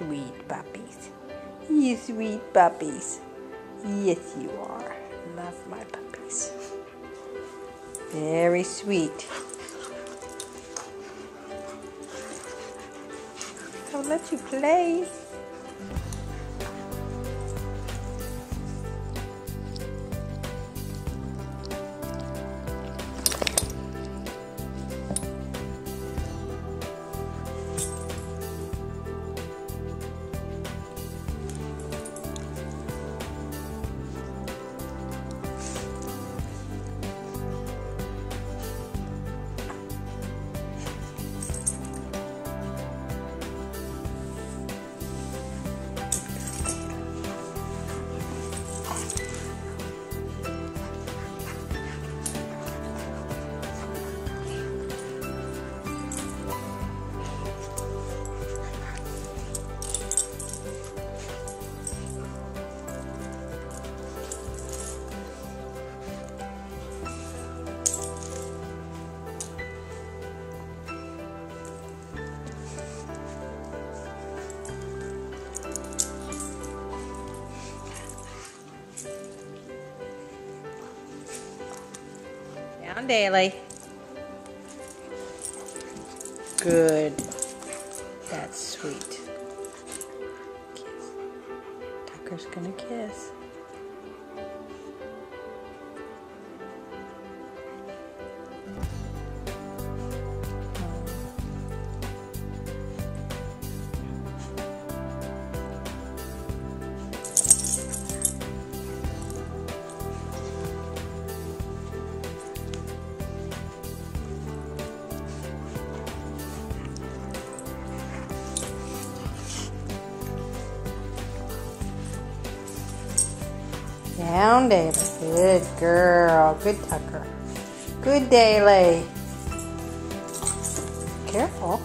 sweet puppies. You sweet puppies. Yes, you are. Love my puppies. Very sweet. I'll let you play. Dailie. Good. That's sweet. Kiss. Tucker's gonna kiss. Down, Dailie. Good girl. Good Tucker. Good Dailie. Careful.